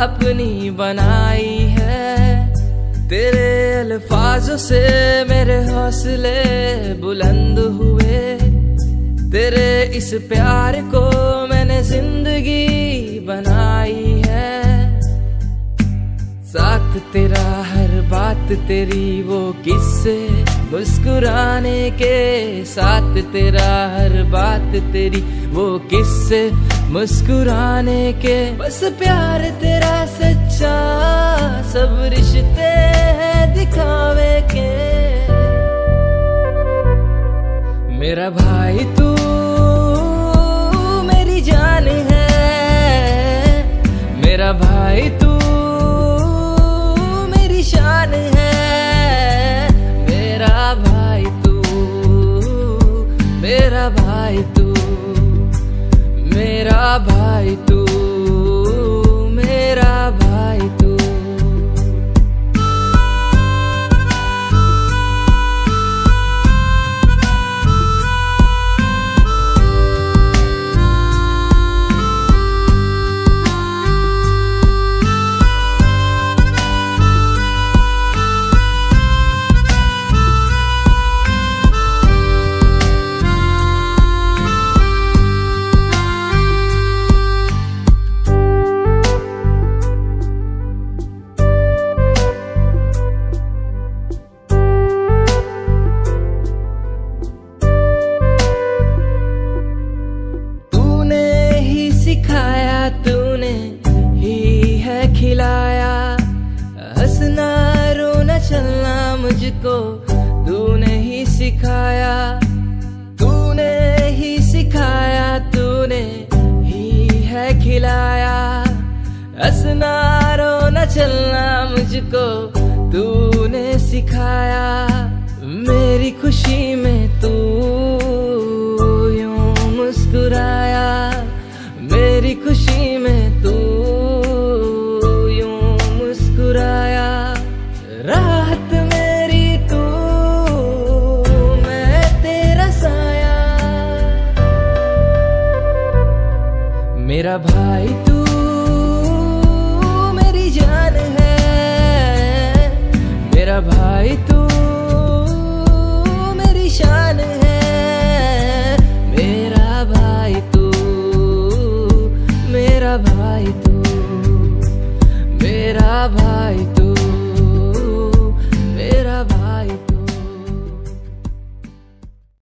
अपनी बनाई है। तेरे अल्फाजों से मेरे हौसले बुलंद हुए। तेरे इस प्यार को मैंने ज़िंदगी बनाई है। साथ तेरा हर बात तेरी वो किस्से मुस्कुराने के। साथ तेरा हर बात तेरी वो किस्से मुस्कुराने के बस प्यार तेरा सच्चा, सब रिश्ते हैं दिखावे के। मेरा भाई तू, मेरी जान है। मेरा भाई तू शान है। मेरा भाई तू, मेरा भाई तू। मेरा भाई तू हंसना रोना चलना मुझको। तूने ही सिखाया, तूने ही सिखाया, तूने ही है खिलाया। हंसना रोना चलना मुझको, तूने सिखाया। मेरी खुशी में तू यूँ मुस्कुराया। मेरी खुशी में तू मेरा भाई तू, मेरी जान है। मेरा भाई तू, मेरी शान है। मेरा भाई तू, मेरा भाई तू, मेरा भाई तू।